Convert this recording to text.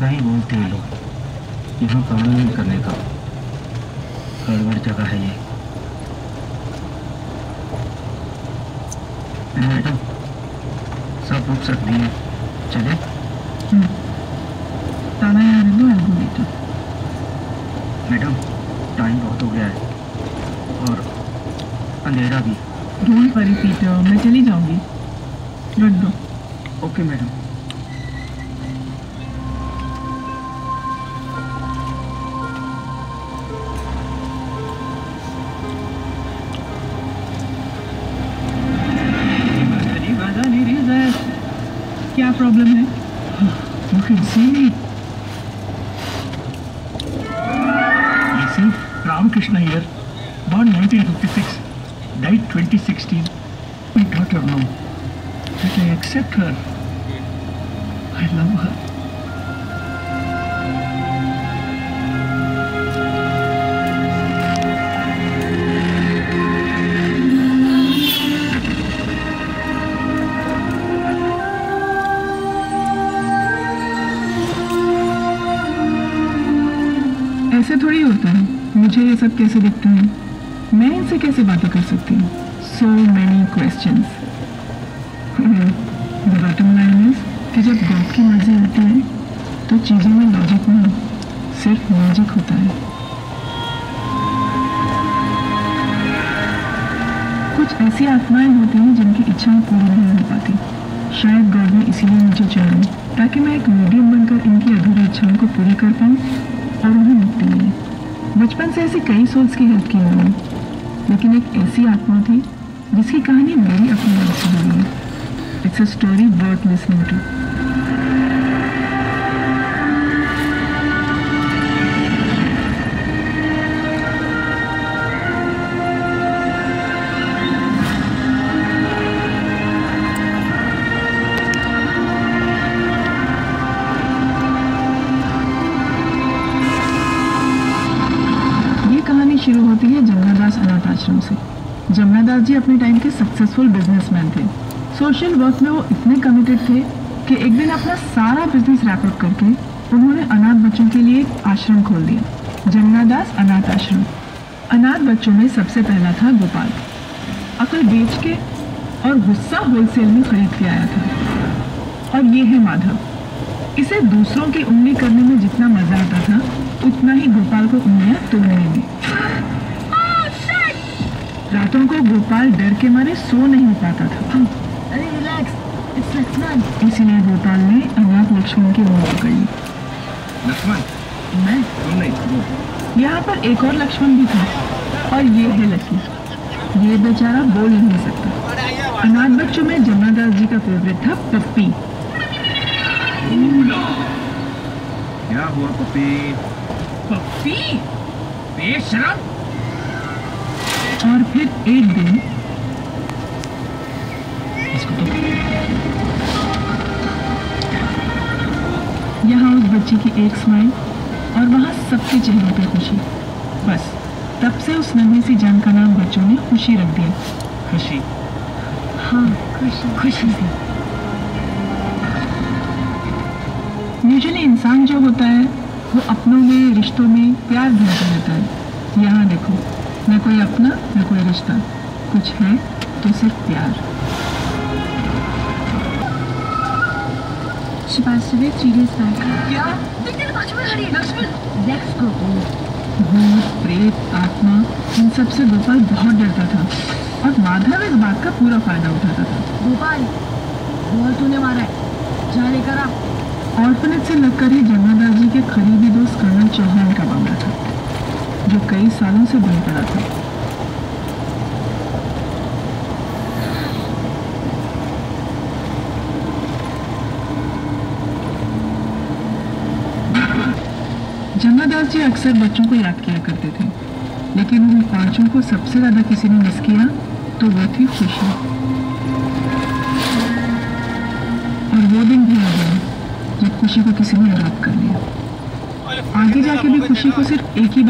नहीं बोलते ये लोग। यहाँ काम नहीं करने का गड़बड़ जगह है ये। मैडम सब रुक सकती है। चले लेटर मैडम टाइम बहुत हो गया है। और अंधेरा भी। डोंट वरी पीटर मैं चली जाऊँगी। Okay madam. प्रॉब्लम है You can see me. Myself, Ramakrishna here, born 1956, died 2016. My daughter know But I accept her. I love her. मुझे ये सब कैसे दिखता है? मैं इनसे कैसे बातें कर सकती हूँ? सो मैनी क्वेश्चन कि जब गॉड की मर्ज़ी होती है तो चीज़ों में लॉजिक नहीं, सिर्फ़ मैजिक होता है। कुछ ऐसी आत्माएँ होती हैं जिनकी इच्छाएँ पूरी नहीं हो पाती। शायद गॉड ने इसीलिए मुझे चुना ताकि मैं एक मीडियम बनकर इनकी अधूरी इच्छाओं को पूरी कर पाऊँ और उन्हें मुक्ति मिली। बचपन से ऐसी कई सोल्स की हेल्प की मैंने। लेकिन एक ऐसी आत्मा थी जिसकी कहानी मेरी अपनी लाइफ से हुई है। It's a story worth listening to आश्रम से। जमुनादास जी अपने टाइम के सक्सेसफुल बिजनेसमैन थे। सोशल वर्क में वो इतने कमिटेड थे कि एक दिन अपना सारा बिज़नेस रैपअप करके उन्होंने अनाथ बच्चों के लिए एक आश्रम खोल दिया। जमुनादास अनाथ आश्रम। अनाथ बच्चों में सबसे पहला था गोपाल। अकल बेच के और गुस्सा होलसेल में खरीद के आया था। और ये है माधव। इसे दूसरों की उंगली करने में जितना मज़ा आता था, उतना ही गोपाल को उंगलियाँ तोड़ने में रातों को गोपाल डर के मारे सो नहीं पाता था। अरे रिलैक्स इट्स लक्ष्मण इसीलिए गोपाल ने अनाथ लक्ष्मण की उंगली पकड़ ली लक्ष्मण? मैं? तुम नहीं। यहाँ पर एक और लक्ष्मण भी था और ये है लकी ये बेचारा बोल नहीं सकता। अनाथ बच्चों में जमुनादास जी का फेवरेट था पप्पी। क्या हुआ पपी पप्पी? बेशरम? और फिर एक दिन इसको तो यहाँ उस बच्चे की एक स्माइल और वहाँ सबके चेहरों पर खुशी। बस तब से उस नन्ही सी जान का नाम बच्चों ने खुशी रख दिया। खुशी। हाँ खुशी। खुशी से। यूजुअली इंसान जो होता है वो अपनों में रिश्तों में प्यार ढूंढता रहता है। यहाँ देखो। न कोई अपना न कोई रिश्ता। कुछ है तो सिर्फ़ प्यार। three days back. Let's go. भूत प्रेत आत्मा इन सबसे गोपाल बहुत डरता था। और माधव इस बात का पूरा फ़ायदा उठाता था। गोपाल बॉल तूने मारा है। जा लेकर आ। ऑर्फनेज से लगकर ही जमुनादास जी के करीबी दोस्त कर्नल चौहान का मामला था। जो कई सालों से बंद पड़ा था। जन्नादास जी अक्सर बच्चों को याद किया करते थे, लेकिन उन पाँचों को सबसे ज़्यादा किसी ने मिस किया तो वो थी खुशी। और वो दिन भी आ गया जब खुशी को किसी ने याद कर लिया आगे जाके भी खुशी को सिर्फ़ एक ही